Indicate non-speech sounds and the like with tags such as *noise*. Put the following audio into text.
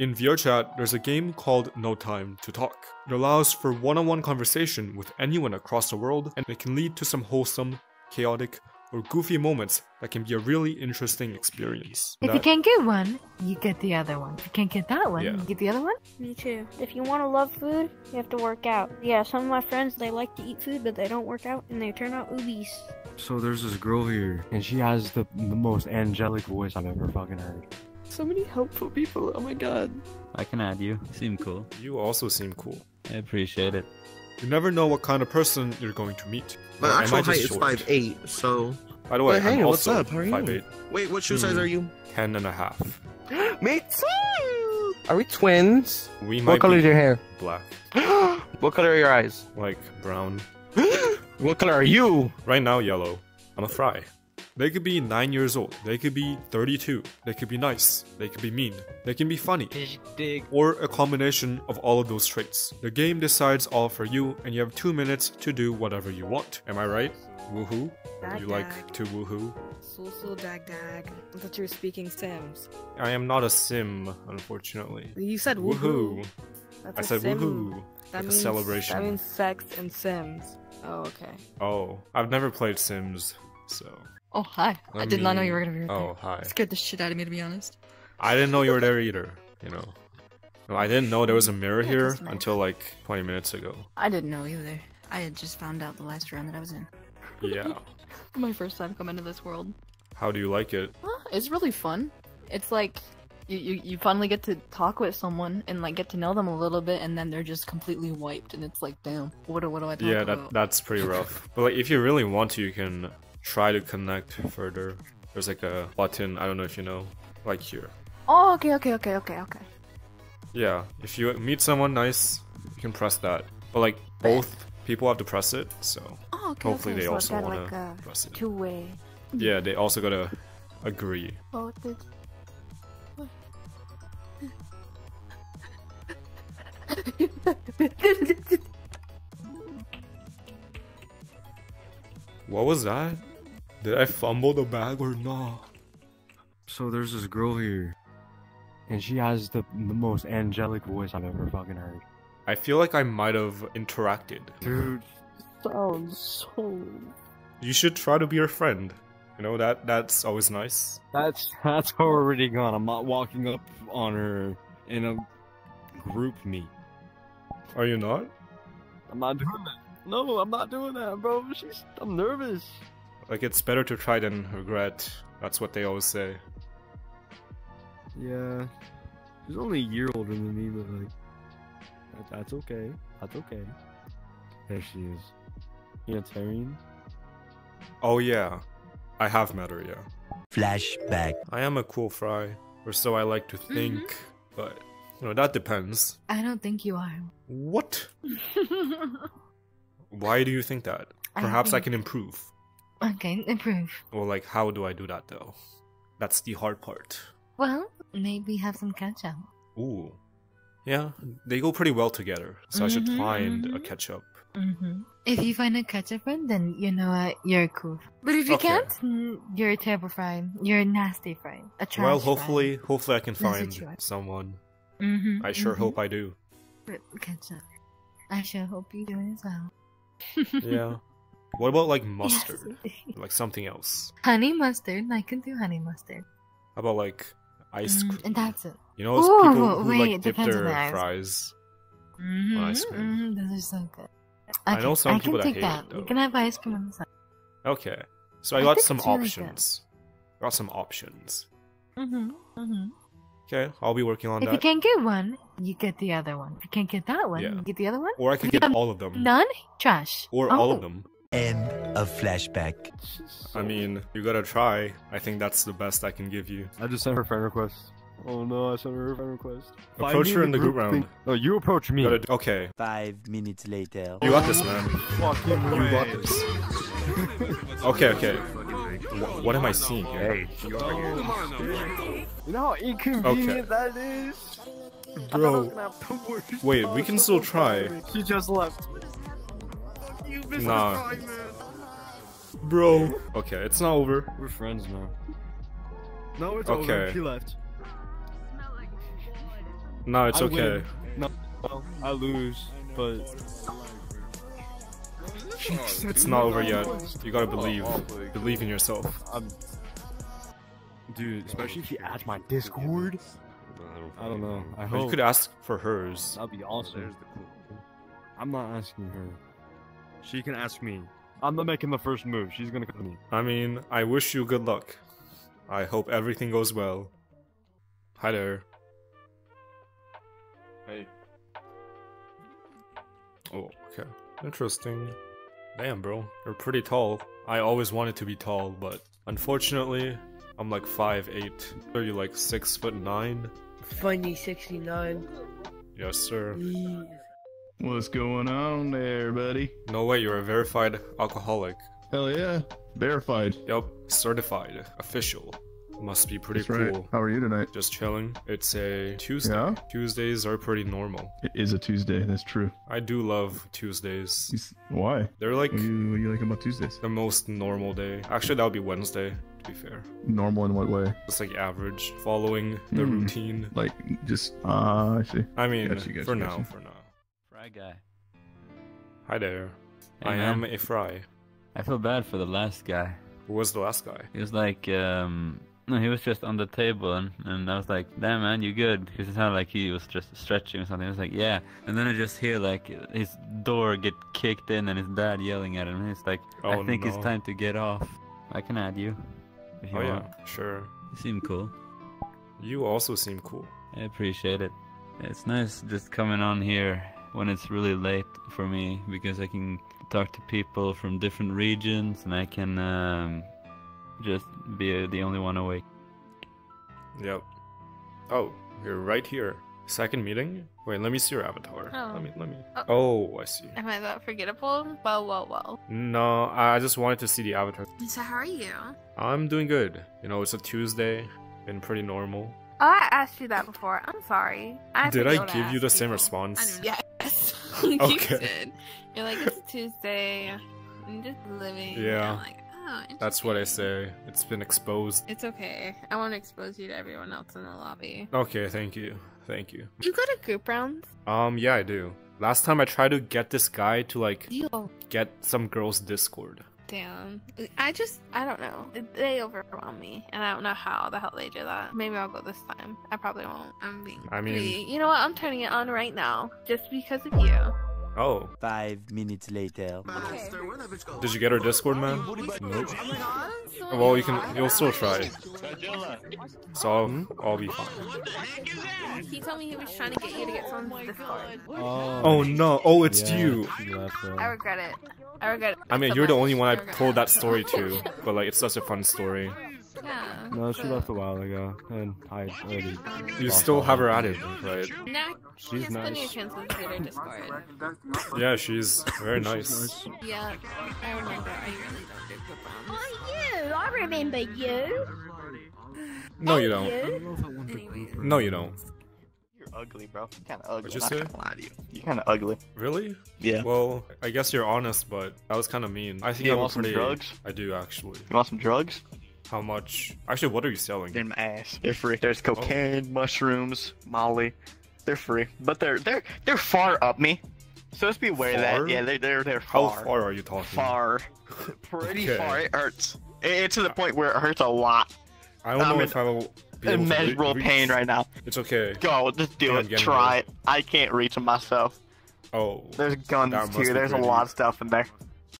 In VRChat, there's a game called No Time to Talk. It allows for one on one conversation with anyone across the world, and it can lead to some wholesome, chaotic, or goofy moments that can be a really interesting experience. If you can't get one, you get the other one. If you can't get that one, Yeah. you get the other one. Me too. If you want to love food, you have to work out. Yeah, some of my friends, they like to eat food, but they don't work out, and they turn out obese. So there's this girl here, and she has the, the most angelic voice I've ever fucking heard. So many helpful people. Oh my god. I can add you. You seem cool. You also seem cool. I appreciate it. You never know what kind of person you're going to meet. My Or actual height is short? five eight. so By the way, hey, I'm what's also up? How are you? 5'8", wait, what shoe size Hmm. are you? 10 and a half. *gasps* Me too. Are we twins? We might What color be is your hair? black, *gasps* what color are your eyes? like brown. *gasps* what color are you? Right now, yellow. I'm a fry. They could be 9 years old. They could be 32. They could be nice. They could be mean. They can be funny. Or a combination of all of those traits. The game decides all for you, and you have 2 minutes to do whatever you want. Am I right? Woohoo? Dag, you like to woohoo? So so dag dag. I thought you were speaking Sims. I am not a sim, unfortunately. You said Woohoo! woohoo. That's I a said sim. woohoo. That like a celebration. That means sex and Sims. Oh, okay. Oh, I've never played Sims, so. Oh, hi. I Let did not know you were gonna be right Oh, there. hi. Scared the shit out of me, to be honest. I didn't know you were there either, you know. No, I didn't know there was a mirror Yeah, here until like 20 minutes ago. I didn't know either. I had just found out the last round that I was in. Yeah. *laughs* My first time coming to this world. How do you like it? It's really fun. It's like you, you you finally get to talk with someone and like get to know them a little bit, and then they're just completely wiped, and it's like, damn, what do what do I talk Yeah, that about? that's pretty rough. But like if you really want to, you can try to connect further. There's like a button, I don't know if you know, like here. Oh, okay, okay, okay, okay, okay. Yeah, if you meet someone nice, you can press that. But like both people have to press it, so Oh, okay. hopefully okay. they so also got want like to a press it. two-way. Yeah, they also gotta agree. Oh, Voted. What was that? Did I fumble the bag or not? So there's this girl here, and she has the, the most angelic voice I've ever fucking heard. I feel like I might have interacted. Dude, Sounds so. You should try to be her friend. You know that that's always nice. that's that's already gone. I'm not walking up on her in a group meet. Are you not? I'm not doing that. No, I'm not doing that, bro. She's. I'm nervous. Like it's better to try than regret. That's what they always say. Yeah, she's only a year older than me, but like, that, that's okay. That's okay. There she is. Unitarian. Oh yeah, I have met her. Yeah, Flashback. I am a cool fry, or so I like to mm-hmm. think. But you know that depends. I don't think you are. What? *laughs* Why do you think that? Perhaps I think- can improve. Okay, improve. Well, like, how do I do that though? That's the hard part. Well, maybe have some ketchup. Ooh. Yeah, they go pretty well together. So I should Mhm, find a mhm. ketchup. Mm-hmm. If you find a ketchup friend, then you know what, you're cool. But if you Okay. can't, mm, you're a terrible friend. You're a nasty friend. A trash well, hopefully, hopefully I can find someone. Mm-hmm, I sure hope I do. But ketchup. I sure hope you do as well. *laughs* Yeah. What about like mustard? Like something else? honey mustard. I can do honey mustard. How about like ice Mm, cream? and that's it. You know those Ooh, people who wait, like it dip depends on their the fries. Mm-hmm, ice cream. mm-hmm, those are so good. I know some I people can that take hate it, that. though. You can have ice cream on the side. Okay. So I, I got some it's really options. Got some options. Mm-hmm, mm-hmm. Okay, I'll be working on that. If you can't get one, you get the other one. If you can't get that one, Yeah. you get the other one. Or I could get all of them. None? Trash. Or all of Oh. them. End of flashback. I mean, you gotta try. I think that's the best I can give you. I just sent her friend request. Oh no, I sent her a friend request. Approach her in the group round. thing. No, you approach me. Gotta, okay, Five minutes later. you got this, man. Fucking You got this. Okay, okay. Wh- what am I seeing here? You know how inconvenient Okay. that is? Bro, *laughs* wait, we can still try. She just left. Nah. Bro. Okay, it's not over. We're friends now. No, it's Okay. over. She left. No, it's I okay. win. No, no, I lose, but It's not over yet. You gotta believe. Believe in yourself. I'm, dude. Especially if you add my Discord. I don't know. I hope you could ask for hers. that'd be awesome. I'm not asking her. She can ask me. I'm not making the first move. She's gonna come to me. I mean, I wish you good luck. I hope everything goes well. Hi there. Hey. Oh, okay. Interesting. Damn, bro. You're pretty tall. I always wanted to be tall, but unfortunately, I'm like 5'8". Are you like 6 foot 9? Funny 69. Yes, sir. What's going on there, buddy? No way, you're a verified alcoholic. Hell yeah. Verified. Yup, certified, official. Must be pretty That's right. cool. How are you tonight? Just chilling. It's a Tuesday. Yeah? Tuesdays are pretty normal. It is a Tuesday, that's true. I do love Tuesdays. You s- Why? They're like What do you, what do you like about Tuesdays? the most normal day. Actually, that would be Wednesday, to be fair. Normal in what way? It's like average, following the Hmm. routine. Like, just, ah, I see. I mean, Gotcha, gotcha, for gotcha. now, for now. Fry guy. Hi there. Hey, I man. am a fry. I feel bad for the last guy. Who was the last guy? He was like, um, no, he was just on the table, and, and I was like, damn man, you good? Because it sounded like he was just stretching or something. I was like, yeah. And then I just hear like his door get kicked in, and his dad yelling at him. And he's like, I Oh, think it's time to get off. I can add you. If you Oh, want. yeah, sure. You seem cool. You also seem cool. I appreciate it. It's nice just coming on here when it's really late for me because I can talk to people from different regions and I can um, just be the only one awake. Yep. Oh, you're right here. Second meeting? Wait, let me see your avatar. Oh. Let me, let me. Oh. Oh, I see. Am I that forgettable? Well, well, well. No, I just wanted to see the avatar. So how are you? I'm doing good. You know, it's a Tuesday. Been pretty normal. Oh, I asked you that before. I'm sorry. I Did I give you ask the same response? I don't- Yes. you *laughs* Okay. did. You're like, it's Tuesday. I'm just living. Yeah. Like, oh, That's what I say. It's been exposed. It's okay. I won't expose you to everyone else in the lobby. Okay, thank you. Thank you. You go to group rounds? Um, yeah, I do. Last time I tried to get this guy to like You get some girl's Discord. Damn. I just, I don't know. They overwhelm me, and I don't know how the hell they do that. Maybe I'll go this time. I probably won't. I'm being. I mean- greedy. you know what? I'm turning it on right now, just because of you. Oh, Five minutes later. did you get her Discord, man? Nope. Well, you can. You'll still try. So I'll, hmm? I'll be fine. He told me he was trying to get you to get someone's Discord. Oh. oh no! Oh, it's Yeah, you. she left, I regret it. I regret it. I mean, so you're the only one I regret told that story to, *laughs* but like, it's such a fun story. Yeah. No, she left a while ago, and I already. You still have her hope. added, right? Nah, She's he has plenty nice. of chances to get her Discord. Yeah, she's very nice. Yeah, I remember. I really don't do group rounds. Oh, you, I remember you. No, you don't. Anyway, No, you don't. You're ugly, bro. You're kind of ugly. What'd you I'm say? gonna lie to you. You're kind of ugly. Really? Yeah. Well, I guess you're honest, but that was kind of mean. I think You I'm want some pretty. drugs? I do actually. You want some drugs? How much? Actually, what are you selling? They're my ass. They're free. There's oh. cocaine, mushrooms, Molly. They're free, but they're they're they're far up me. So just be aware of Far? that. Yeah, they're they're they're far. How far. far are you talking? Far. *laughs* Pretty Okay. far. It hurts. It- It's to the point where it hurts a lot. I don't I'm know in if I will be able to Immeasurable pain right now. It's okay. Go, just do Can't it. Try there. it. I can't reach them myself. Oh, There's guns That too. be There's a lot of stuff in there.